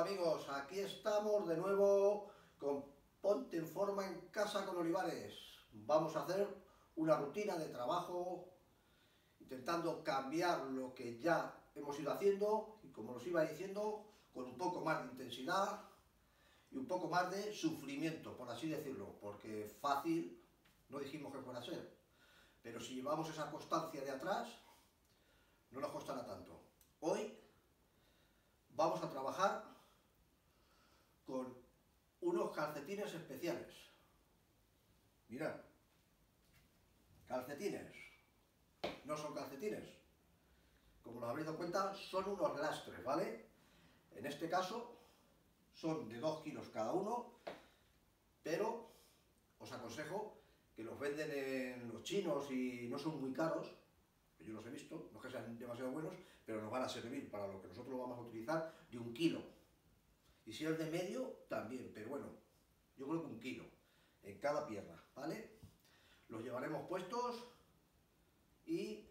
Amigos, aquí estamos de nuevo con Ponte en Forma en Casa con Olivares. Vamos a hacer una rutina de trabajo intentando cambiar lo que ya hemos ido haciendo y como os iba diciendo, con un poco más de intensidad y un poco más de sufrimiento, por así decirlo, porque fácil no dijimos que fuera ser, pero si llevamos esa constancia de atrás, no nos costará tanto. Hoy vamos a trabajar con unos calcetines especiales. Mirad, calcetines, no son calcetines. Como lo habréis dado cuenta, son unos lastres, ¿vale? En este caso, son de 2 kilos cada uno, pero os aconsejo que los venden en los chinos y no son muy caros, yo los he visto, no es que sean demasiado buenos, pero nos van a servir para lo que nosotros lo vamos a utilizar de un kilo. Y si es de medio, también, pero bueno, yo creo que un kilo en cada pierna, ¿vale? Los llevaremos puestos y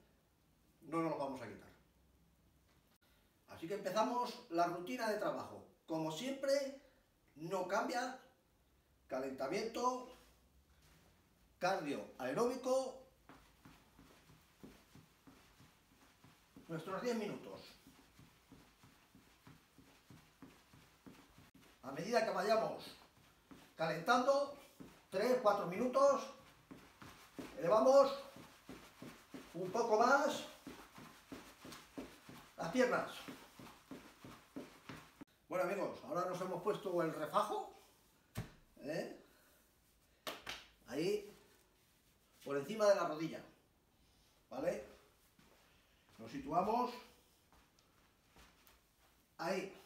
no nos los vamos a quitar. Así que empezamos la rutina de trabajo. Como siempre, no cambia, calentamiento, cardio aeróbico nuestros 10 minutos. A medida que vayamos calentando, 3-4 minutos, elevamos un poco más las piernas. Bueno amigos, ahora nos hemos puesto el refajo, ¿eh? ahí, por encima de la rodilla, ¿vale? Nos situamos ahí.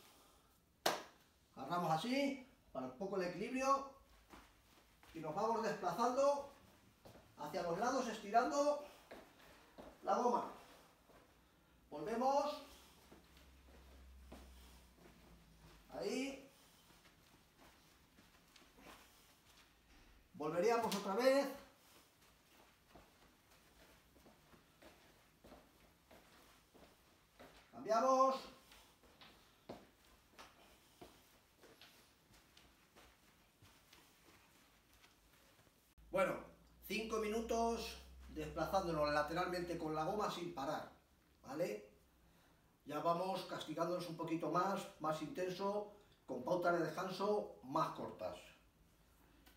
Agarramos así, para un poco el equilibrio, y nos vamos desplazando hacia los lados, estirando la goma. Volvemos. Ahí. Volveríamos otra vez. Cambiamos. minutos desplazándonos lateralmente con la goma sin parar, ¿vale? Ya vamos castigándonos un poquito más, más intenso, con pautas de descanso más cortas.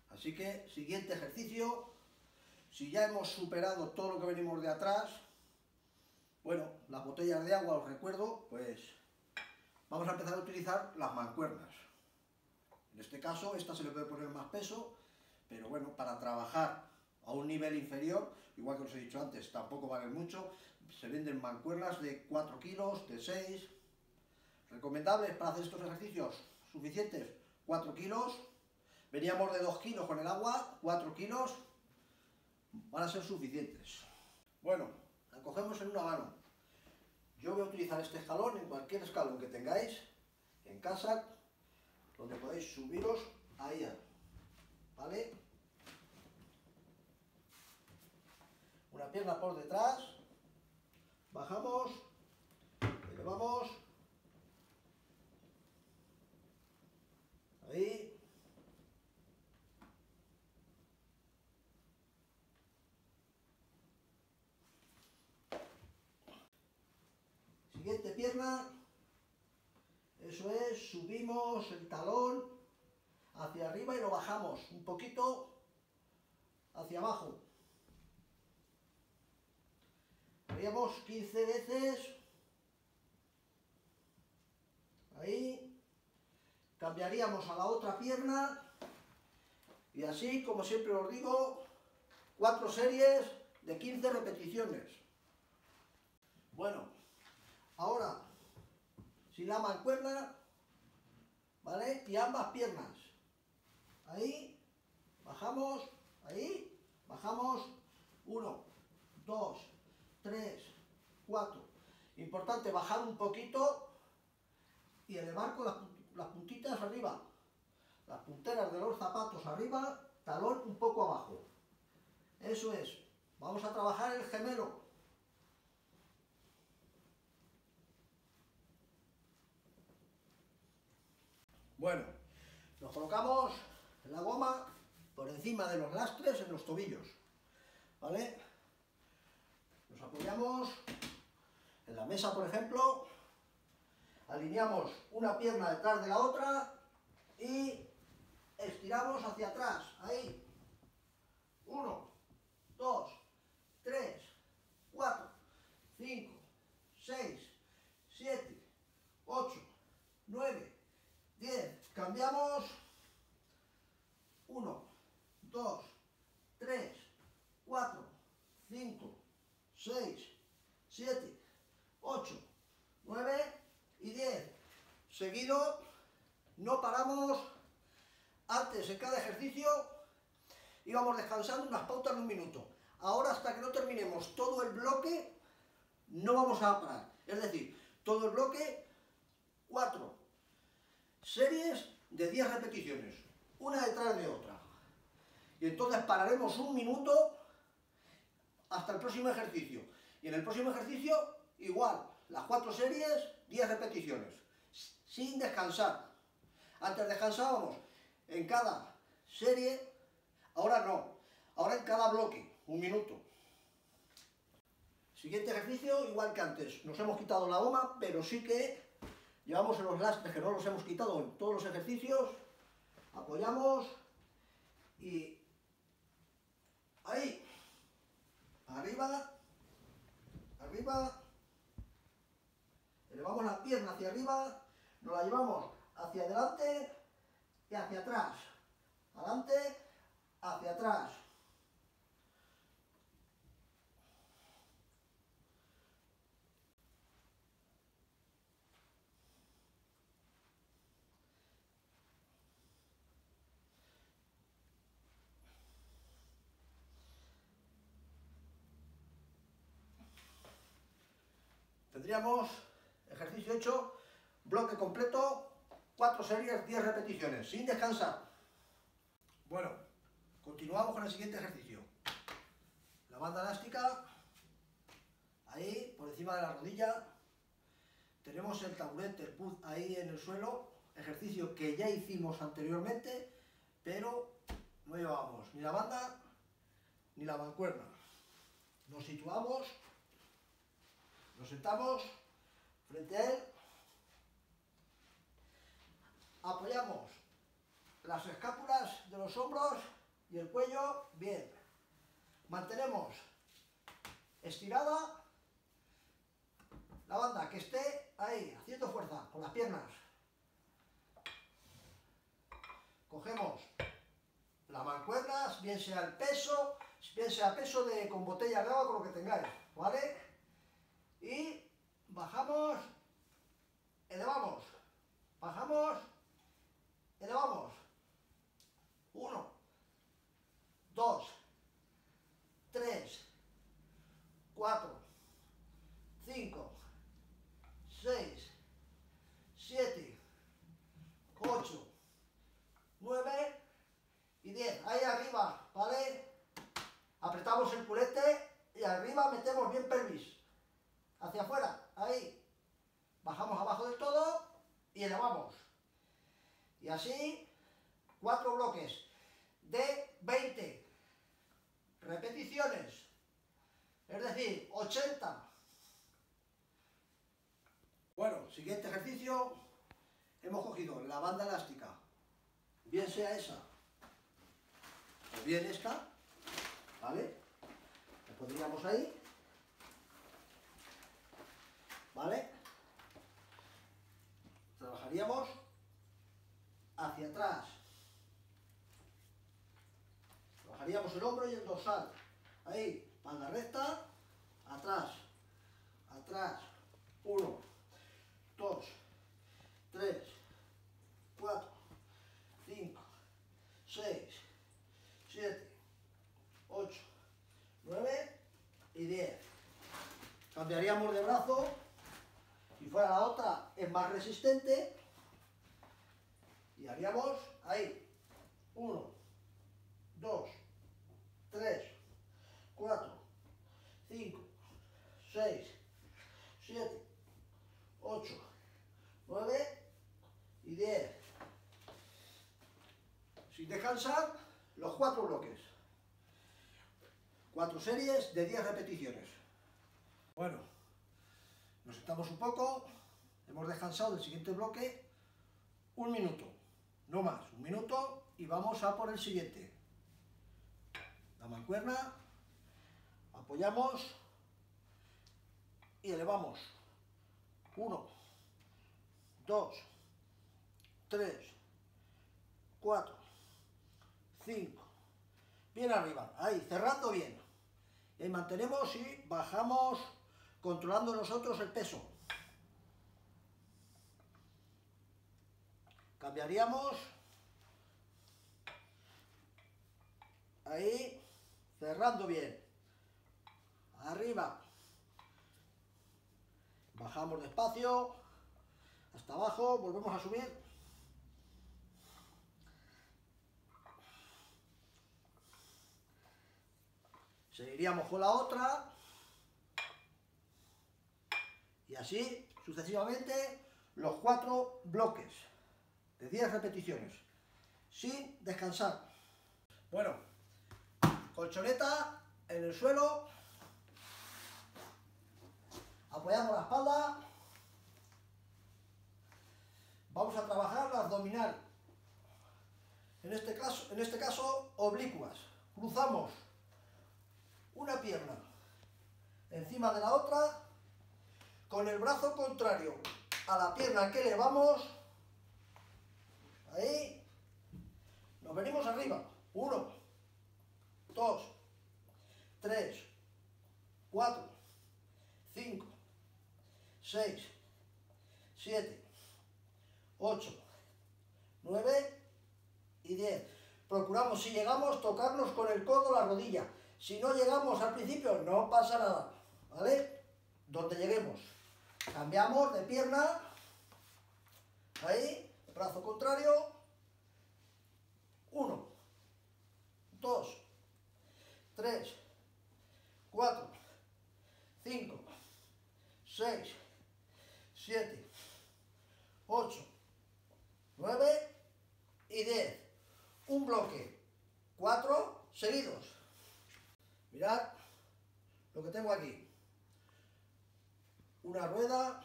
Así que, siguiente ejercicio, si ya hemos superado todo lo que venimos de atrás, bueno, las botellas de agua, os recuerdo, pues vamos a empezar a utilizar las mancuernas. En este caso, esta se le puede poner más peso, pero bueno, para trabajar a un nivel inferior, igual que os he dicho antes, tampoco vale mucho, se venden mancuernas de 4 kilos, de 6, recomendables para hacer estos ejercicios, suficientes, 4 kilos, veníamos de 2 kilos con el agua, 4 kilos, van a ser suficientes. Bueno, la cogemos en una mano. Yo voy a utilizar este escalón en cualquier escalón que tengáis en casa, donde podéis subiros ahí, ¿vale? Una pierna por detrás, bajamos, elevamos, ahí, Siguiente pierna. Eso es, subimos el talón hacia arriba y lo bajamos un poquito hacia abajo. Haríamos 15 veces. Ahí. Cambiaríamos a la otra pierna. Y así, como siempre os digo, cuatro series de 15 repeticiones. Bueno, Ahora, si la mancuerna, ¿vale? Y ambas piernas. Ahí, bajamos, ahí, bajamos, uno, dos, Importante, bajar un poquito y elevar con las, las puntitas arriba. Las punteras de los zapatos arriba, talón un poco abajo. Eso es. Vamos a trabajar el gemelo. Bueno, nos colocamos la goma por encima de los lastres en los tobillos, ¿vale? Nos apoyamos en la mesa, por ejemplo, alineamos una pierna detrás de la otra y estiramos hacia atrás, ahí. Uno, dos, tres, cuatro, cinco, seis, siete, ocho, nueve, diez. Cambiamos. Uno, dos, tres, cuatro, cinco, seis, siete, ocho, nueve y diez. Seguido, no paramos antes en cada ejercicio íbamos descansando unas pautas de un minuto. Ahora hasta que no terminemos todo el bloque, no vamos a parar. Es decir, todo el bloque, cuatro series de 10 repeticiones, una detrás de otra. Y entonces pararemos un minuto hasta el próximo ejercicio. Y en el próximo ejercicio, igual, las cuatro series, 10 repeticiones, sin descansar. Antes descansábamos en cada serie, ahora no, ahora en cada bloque, un minuto. Siguiente ejercicio, igual que antes, nos hemos quitado la goma, pero sí que llevamos en los lastres que no los hemos quitado en todos los ejercicios, apoyamos y ahí, arriba, arriba, elevamos la pierna hacia arriba, nos la llevamos hacia adelante y hacia atrás. Adelante, hacia atrás. Tendríamos ejercicio hecho, bloque completo, Cuatro series, 10 repeticiones, sin descansar. Bueno, continuamos con el siguiente ejercicio. La banda elástica, ahí, por encima de la rodilla. Tenemos el taburete, el puz ahí en el suelo, ejercicio que ya hicimos anteriormente, pero no llevábamos ni la banda ni la mancuerna. Nos situamos, nos sentamos frente a él apoyamos las escápulas de los hombros y el cuello bien. Mantenemos estirada la banda, que esté ahí, haciendo fuerza con las piernas. Cogemos las mancuernas, bien sea el peso, bien sea peso de con botella agua, con lo que tengáis, ¿vale? Bajamos, elevamos, bajamos, Elevamos. Uno, dos, tres, cuatro, cinco, seis, siete, ocho, nueve y diez. Ahí arriba, ¿vale? Apretamos el culete y arriba metemos bien pelvis. Hacia afuera, ahí. Bajamos abajo del todo y elevamos. Y así, cuatro bloques de 20 repeticiones, es decir, 80. Bueno, siguiente ejercicio, hemos cogido la banda elástica, bien sea esa o bien esta, ¿vale? La pondríamos ahí, ¿vale? Trabajaríamos hacia atrás. Bajaríamos el hombro y el dorsal. Ahí, espalda recta, atrás, atrás. Uno, dos, tres, cuatro, cinco, seis, siete, ocho, nueve y diez. Cambiaríamos de brazo. Si fuera la otra, es más resistente y haríamos ahí, 1, 2, 3, 4, 5, 6, 7, 8, 9 y 10. sin descansar, los cuatro bloques. Cuatro series de 10 repeticiones. Bueno, un poco, hemos descansado del siguiente bloque un minuto, no más, un minuto y vamos a por el siguiente. La mancuerna, apoyamos y elevamos. Uno, dos, tres, cuatro, cinco. Bien arriba, ahí, cerrando bien. Y mantenemos y bajamos controlando nosotros el peso. Cambiaríamos. Ahí, cerrando bien. Arriba. Bajamos despacio. Hasta abajo, volvemos a subir. Seguiríamos con la otra. Y así sucesivamente los cuatro bloques de 10 repeticiones, sin descansar. Bueno, colchoneta en el suelo, apoyamos la espalda, vamos a trabajar la abdominal, en este caso, en este caso oblicuas, cruzamos una pierna encima de la otra, con el brazo contrario a la pierna que elevamos, ahí, nos venimos arriba, uno, dos, tres, cuatro, cinco, seis, siete, ocho, nueve y diez. Procuramos, si llegamos, tocarnos con el codo la rodilla. Si no llegamos al principio, no pasa nada, ¿vale? Donde lleguemos. Cambiamos de pierna, ahí, brazo contrario, uno, dos, tres, cuatro, cinco, seis, siete, ocho, nueve y diez. Un bloque, cuatro seguidos. Mirad lo que tengo aquí una rueda,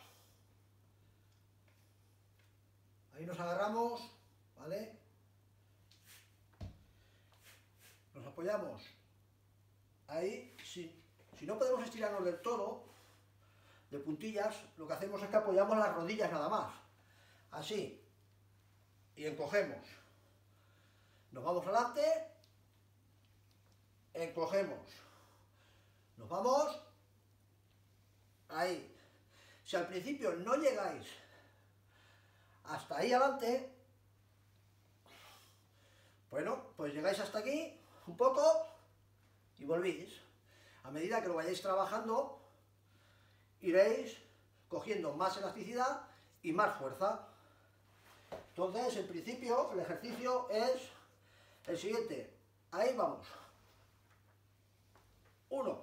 ahí nos agarramos, ¿vale? Nos apoyamos ahí, si, si no podemos estirarnos del todo, de puntillas, lo que hacemos es que apoyamos las rodillas nada más, así, y encogemos. Nos vamos adelante, encogemos. Nos vamos ahí. Si al principio no llegáis hasta ahí adelante, bueno, pues llegáis hasta aquí un poco y volvís. A medida que lo vayáis trabajando, iréis cogiendo más elasticidad y más fuerza. Entonces, en principio, el ejercicio es el siguiente. Ahí vamos. Uno.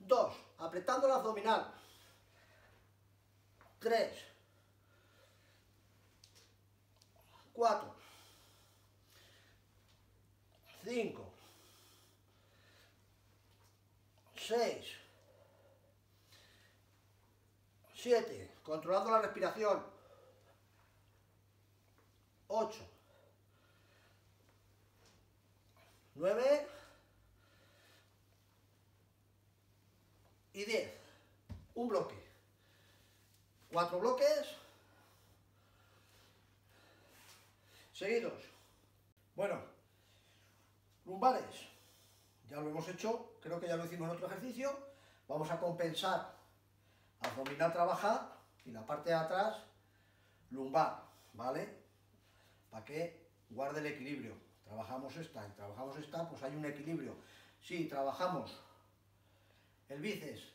Dos apretando el abdominal. 3, 4, 5, 6, 7, controlando la respiración. 8, 9, y 10. Un bloque. Cuatro bloques. Seguidos. Bueno, lumbares. Ya lo hemos hecho, creo que ya lo hicimos en otro ejercicio. Vamos a compensar abdominal trabajar y la parte de atrás lumbar, ¿vale? Para que guarde el equilibrio. Trabajamos esta y trabajamos esta, pues hay un equilibrio. Si trabajamos el bíceps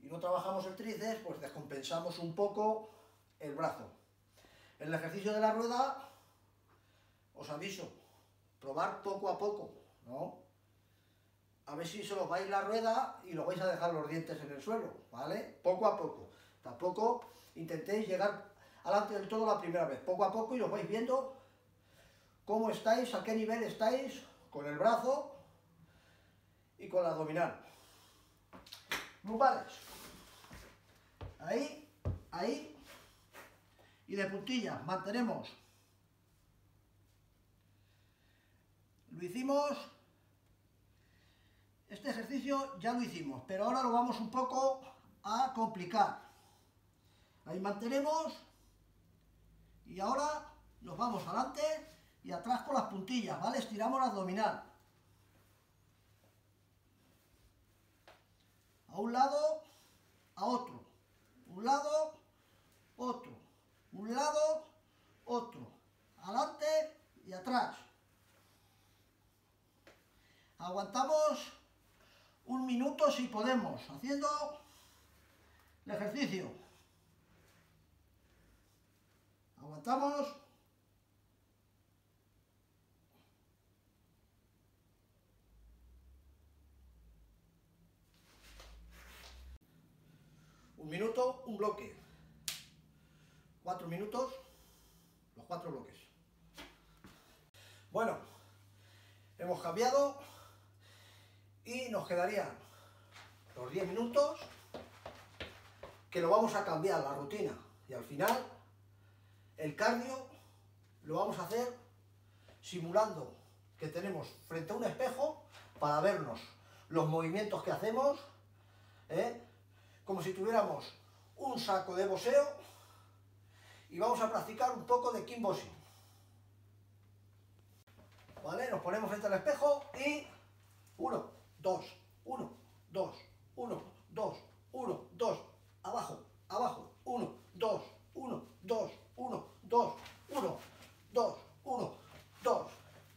y no trabajamos el tríceps, pues descompensamos un poco el brazo. En el ejercicio de la rueda, os aviso, probar poco a poco, ¿no? A ver si se os vais la rueda y lo vais a dejar los dientes en el suelo, ¿vale? Poco a poco. Tampoco intentéis llegar adelante del todo la primera vez. Poco a poco y os vais viendo cómo estáis, a qué nivel estáis con el brazo y con la abdominal. Lumbares. Ahí, ahí. Y de puntilla, mantenemos. Lo hicimos. Este ejercicio ya lo hicimos, pero ahora lo vamos un poco a complicar. Ahí mantenemos. Y ahora nos vamos adelante y atrás con las puntillas, ¿vale? Estiramos la abdominal. A un lado, a otro. Un lado, otro. Un lado, otro. Adelante y atrás. Aguantamos un minuto si podemos, haciendo el ejercicio. Aguantamos. Un minuto, un bloque. Cuatro minutos, los cuatro bloques. Bueno, hemos cambiado y nos quedarían los 10 minutos que lo vamos a cambiar la rutina y al final el cardio lo vamos a hacer simulando que tenemos frente a un espejo para vernos los movimientos que hacemos ¿eh? como si tuviéramos un saco de boxeo y vamos a practicar un poco de kickboxing. ¿Vale? Nos ponemos frente al espejo y 1, 2, 1, 2, 1, 2, 1, 2, abajo, abajo, 1, 2, 1, 2, 1, 2, 1, 2, 1, 2,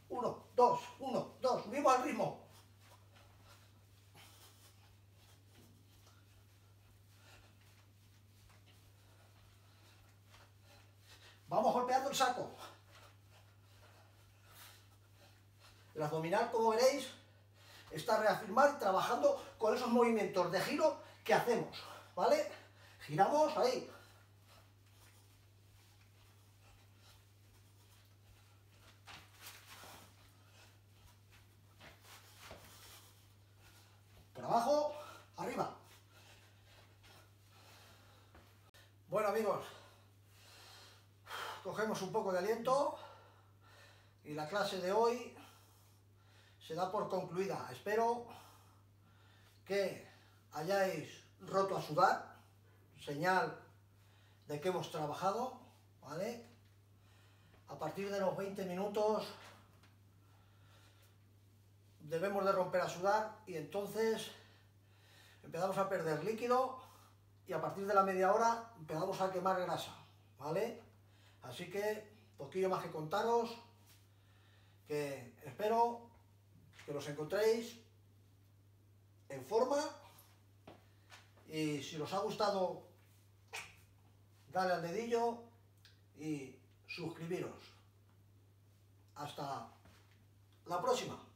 1, 2, 1, 2, subimos al ritmo. Vamos golpeando el saco. El abdominal, como veréis, está reafirmar y trabajando con esos movimientos de giro que hacemos, ¿vale? Giramos ahí. Por abajo, arriba. Bueno amigos, cogemos un poco de aliento y la clase de hoy se da por concluida. Espero que hayáis roto a sudar, señal de que hemos trabajado, ¿vale? A partir de los 20 minutos debemos de romper a sudar y entonces empezamos a perder líquido y a partir de la media hora empezamos a quemar grasa, ¿vale? Así que, poquillo más que contaros, que espero que los encontréis en forma y si os ha gustado, dale al dedillo y suscribiros. Hasta la próxima.